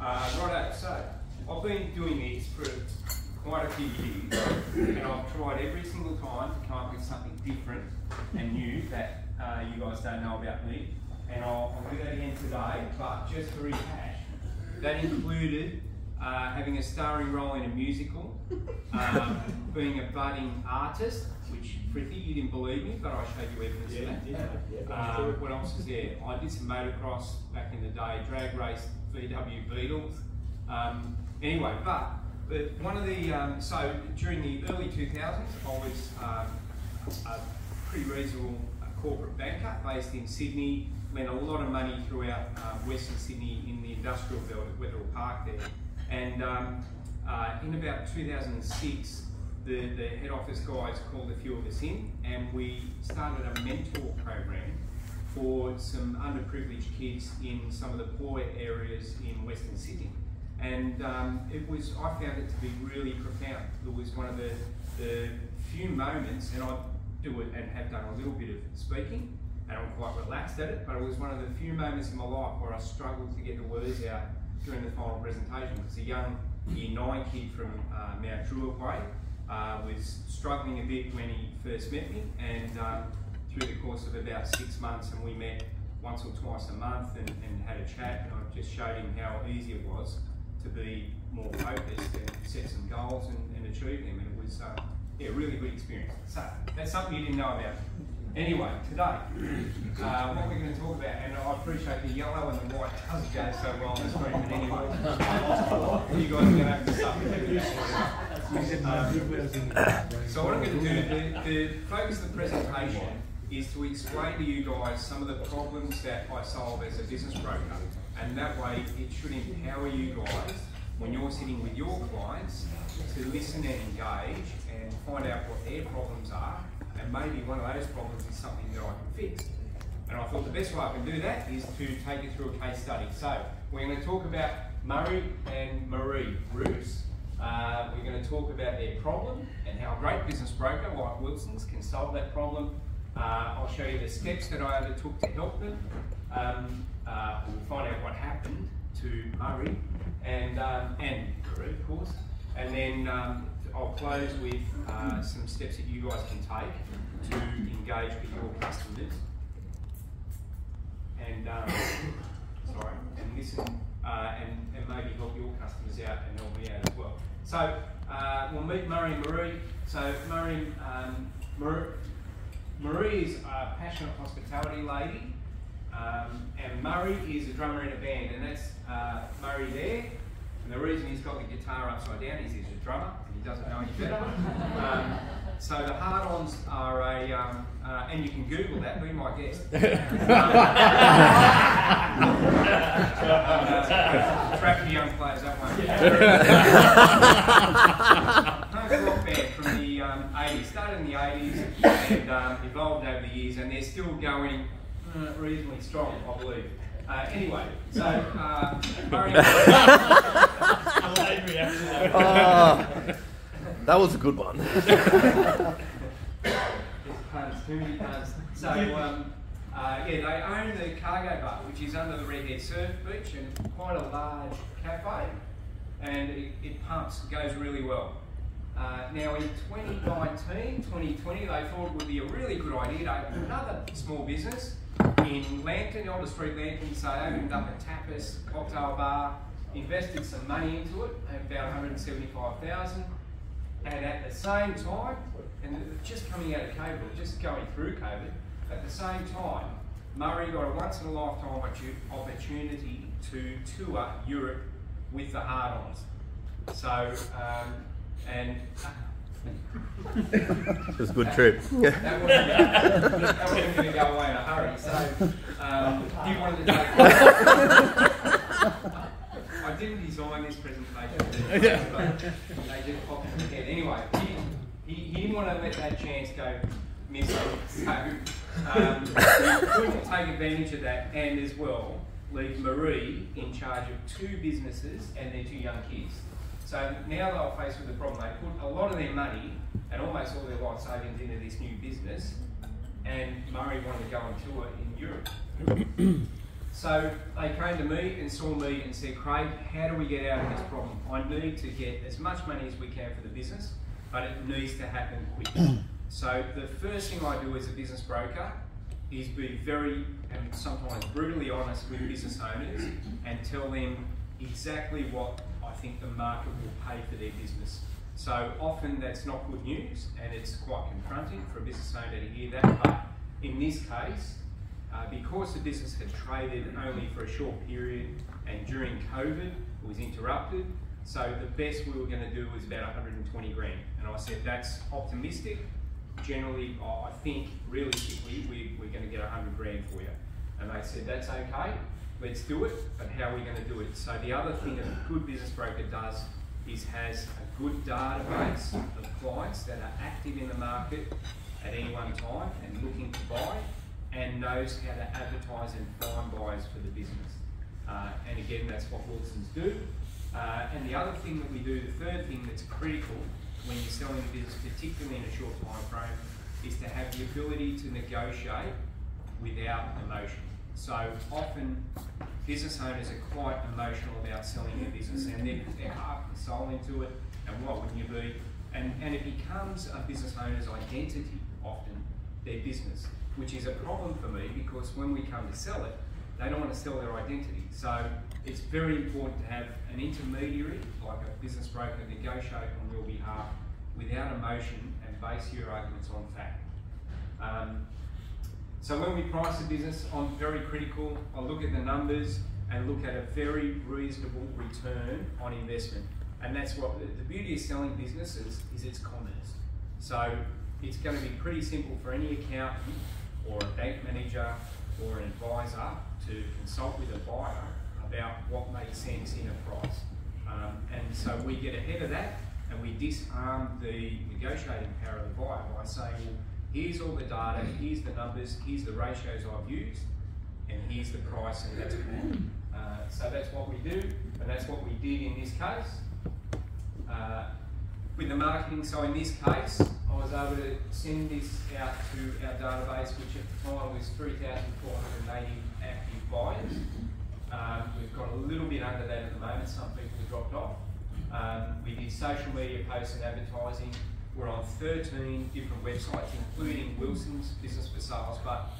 Uh, righto, so I've been doing this for quite a few years, and I've tried every single time to come up with something different and new that uh, you guys don't know about me. And I'll, I'll do that again today, but just to rehash, that included uh, having a starring role in a musical, um, being a budding artist, which Frithy, you didn't believe me, but I showed you evidence Yeah, of that. yeah, yeah, Uh, what else is there? I did some motocross back in the day, drag race, VW Beetles. Um, anyway, but, but one of the, um, so during the early 2000s, I was um, a pretty reasonable uh, corporate banker based in Sydney, lent a lot of money throughout uh, Western Sydney in the industrial belt at Wetherill Park there. And um, uh, in about 2006, the, the head office guys called a few of us in and we started a mentor program for some underprivileged kids in some of the poor areas in Western Sydney. And um, it was, I found it to be really profound. It was one of the, the few moments, and I do it and have done a little bit of speaking, and I'm quite relaxed at it, but it was one of the few moments in my life where I struggled to get the words out during the final presentation because a young year nine kid from uh, Mount Druitt Way uh, was struggling a bit when he first met me, and um, through the course of about six months, and we met once or twice a month and, and had a chat, and I just showed him how easy it was to be more focused and set some goals and, and achieve them, and it was uh, yeah, a really good experience. So that's something you didn't know about. Anyway, today, uh, what we're going to talk about, and I appreciate the yellow and the white doesn't go so well on the screen, but anyway, you guys are going to have to suffer um, so what I'm going to do, the, the focus of the presentation is to explain to you guys some of the problems that I solve as a business broker. And that way it should empower you guys when you're sitting with your clients to listen and engage and find out what their problems are. And maybe one of those problems is something that I can fix. And I thought the best way I can do that is to take you through a case study. So we're going to talk about Murray and Marie Roos. Uh, we're going to talk about their problem and how a great business broker like Wilson's can solve that problem. Uh, I'll show you the steps that I undertook to help them. Um, uh, we'll find out what happened to Murray and, um, and Marie, of course. And then um, I'll close with uh, some steps that you guys can take to engage with your customers and um, sorry, and listen uh, and, and maybe help your customers out and help me out as well. So uh, we'll meet Murray and Marie. So Murray, um, Marie, Marie is a passionate hospitality lady, um, and Murray is a drummer in a band, and that's uh, Murray there. And the reason he's got the guitar upside down is he's a drummer, and he doesn't know any better. Um, so the hard-ons are a, um, uh, and you can Google that, be my guest. uh, trap the young players, that one. Punk rock band from the um, 80s, started in the 80s and um, evolved over the years, and they're still going uh, reasonably strong, I believe. Uh, anyway, so uh, Murray. Ah, that was a good one. Puns, too many puns. So, um, uh, yeah, they own the cargo bar, which is under the Redhead Surf Beach, and quite a large cafe, and it, it pumps, it goes really well. Uh, now, in 2019, 2020, they thought it would be a really good idea to open another small business in Lambton, Elder Street, Lambton. So they opened up a tapas cocktail bar, invested some money into it, about 175,000. And at the same time, and just coming out of COVID, just going through COVID, at the same time, Murray got a once in a lifetime opportunity to tour Europe with the hard-ons. So, um, and It was a good trip. that wasn't, gonna, that wasn't going to go away in a hurry. So, um, he wanted to take. I didn't design this presentation, but they just popped in my head. Anyway, he, he, he didn't want to let that chance go missing. So, um, he couldn't take advantage of that, and as well, leave Marie in charge of two businesses and their two young kids. So now they're faced with the problem. They put a lot of their money and almost all their life savings into this new business, and Murray wanted to go on tour in Europe. So they came to me and saw me and said, Craig, how do we get out of this problem? I need to get as much money as we can for the business, but it needs to happen quick. so the first thing I do as a business broker is be very and sometimes brutally honest with business owners and tell them exactly what think the market will pay for their business. So often that's not good news and it's quite confronting for a business owner to hear that. But in this case, uh, because the business had traded only for a short period and during COVID it was interrupted, so the best we were going to do was about 120 grand. And I said, that's optimistic. Generally, I think realistically, we, we're going to get 100 grand for you. And they said, that's okay, let's do it, but how are we going to do it? So the other thing a good business broker does is has a good database of clients that are active in the market at any one time and looking to buy and knows how to advertise and find buyers for the business. Uh, and again, that's what Wilsons do. Uh, and the other thing that we do, the third thing that's critical when you're selling a business, particularly in a short time frame, is to have the ability to negotiate without emotion. So often business owners are quite emotional about selling their business and they're, they're heart and soul into it and what wouldn't you be? And, and it becomes a business owner's identity often, their business, which is a problem for me because when we come to sell it, they don't want to sell their identity. So it's very important to have an intermediary, like a business broker, negotiate on your behalf without emotion and base your arguments on fact. Um, so when we price a business, I'm very critical. I look at the numbers and look at a very reasonable return on investment. And that's what the beauty of selling businesses is it's commerce. So it's going to be pretty simple for any accountant or a bank manager or an advisor to consult with a buyer about what makes sense in a price. Um, and so we get ahead of that and we disarm the negotiating power of the buyer by saying, well, here's all the data, here's the numbers, here's the ratios I've used, and here's the price, and that's cool. Uh, so that's what we do, and that's what we did in this case. Uh, with the marketing, so in this case, I was able to send this out to our database, which at the time was 3,480 active buyers. Um, we've got a little bit under that at the moment, some people have dropped off. Um, we did social media posts and advertising. We're on 13 different websites, including Wilson's Business for Sales. But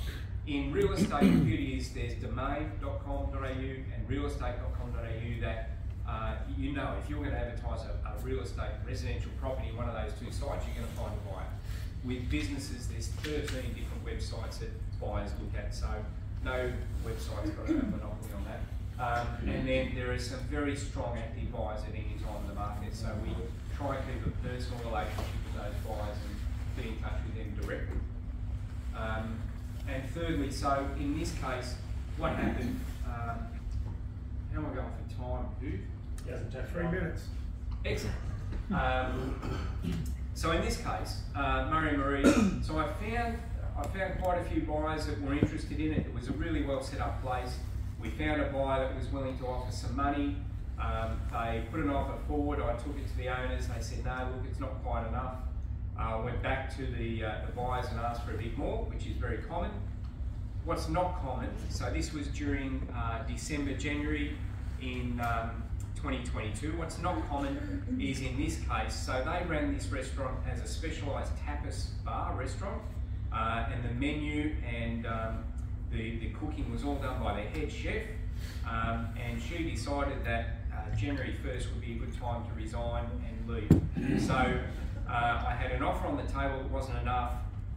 in real estate, the beauty is there's domain.com.au and realestate.com.au that uh, you know if you're going to advertise a, a, real estate residential property, one of those two sites, you're going to find a buyer. With businesses, there's 13 different websites that buyers look at, so no website's got a monopoly on that. Um, and then there are some very strong active buyers at any time in the market, so we try and keep a personal relationship buyers and be in touch with them directly. Um, and thirdly, so in this case, what happened, um, how am I going for time, Who? Doesn't take three minutes. Excellent. Um, so in this case, uh, Murray Marie, so I found I found quite a few buyers that were interested in it. It was a really well set up place. We found a buyer that was willing to offer some money. Um, they put an offer forward. I took it to the owners. They said, no, look, it's not quite enough. Uh, went back to the, uh, the buyers and asked for a bit more, which is very common. What's not common, so this was during uh, December, January in um, 2022. What's not common is in this case, so they ran this restaurant as a specialised tapas bar restaurant, uh, and the menu and um, the, the cooking was all done by their head chef, um, and she decided that uh, January 1st would be a good time to resign and leave. So uh, I had an offer on the table that wasn't enough.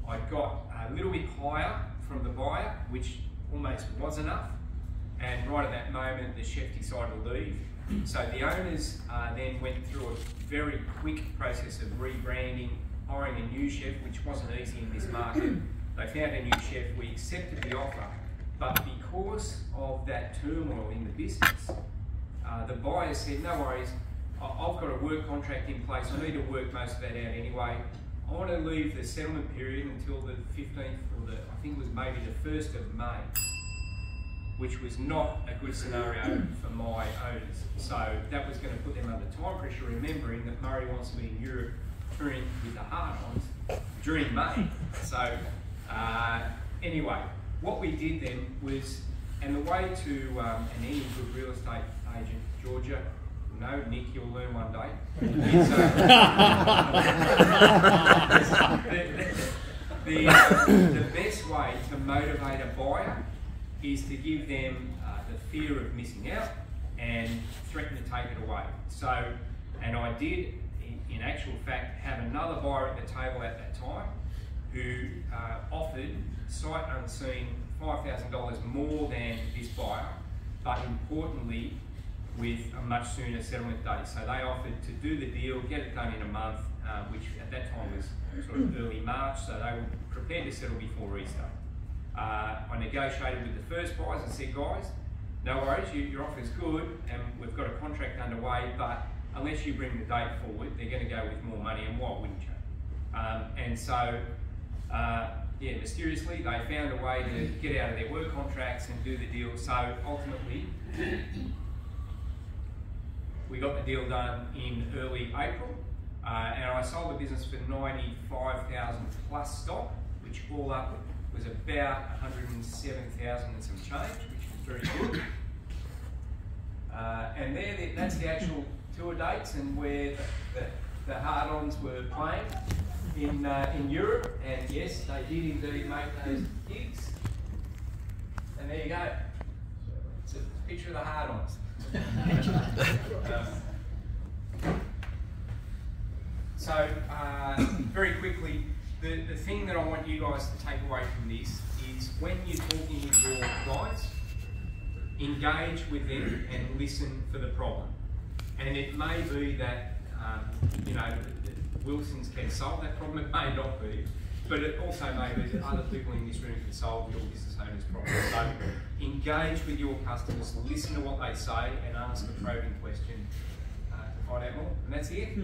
I got a little bit higher from the buyer, which almost was enough. And right at that moment, the chef decided to leave. So the owners uh, then went through a very quick process of rebranding, hiring a new chef, which wasn't easy in this market. They found a new chef, we accepted the offer, but because of that turmoil in the business, uh, the buyer said, no worries, I've got a work contract in place, I need to work most of that out anyway. I want to leave the settlement period until the 15th, or the, I think it was maybe the 1st of May, which was not a good scenario for my owners. So that was going to put them under time pressure, remembering that Murray wants to be in Europe touring with the hard-ons during May. So uh, anyway, what we did then was and the way to, um, and any good real estate agent, Georgia, no, Nick, you'll learn one day. is, uh, the, the, uh, the best way to motivate a buyer is to give them uh, the fear of missing out and threaten to take it away. So, and I did, in, in actual fact, have another buyer at the table at that time who uh, offered sight unseen $5,000 more than this buyer, but importantly, with a much sooner settlement date. So they offered to do the deal, get it done in a month, uh, which at that time was sort of early March, so they were prepared to settle before Easter. Uh, I negotiated with the first buyers and said, guys, no worries, you, your offer's good and we've got a contract underway, but unless you bring the date forward, they're going to go with more money, and why wouldn't you? Um, and so, uh, yeah, mysteriously, they found a way to get out of their work contracts and do the deal. So ultimately, we got the deal done in early April, uh, and I sold the business for 95,000 plus stock, which all up was about 107,000 and some change, which was very good. Uh, and there, the, that's the actual tour dates and where the, the, the hard-ons were playing in uh, in Europe. And yes, they did indeed make those gigs. And there you go. It's a picture of the hard-ons. So, uh, very quickly, the, the thing that I want you guys to take away from this is when you're talking with your clients, engage with them and listen for the problem. And it may be that, um, you know, Wilson's can solve that problem, it may not be, but it also may be that other people in this room can solve your business owner's problem. So engage with your customers, listen to what they say, and ask a probing question uh, to find out more. And that's it.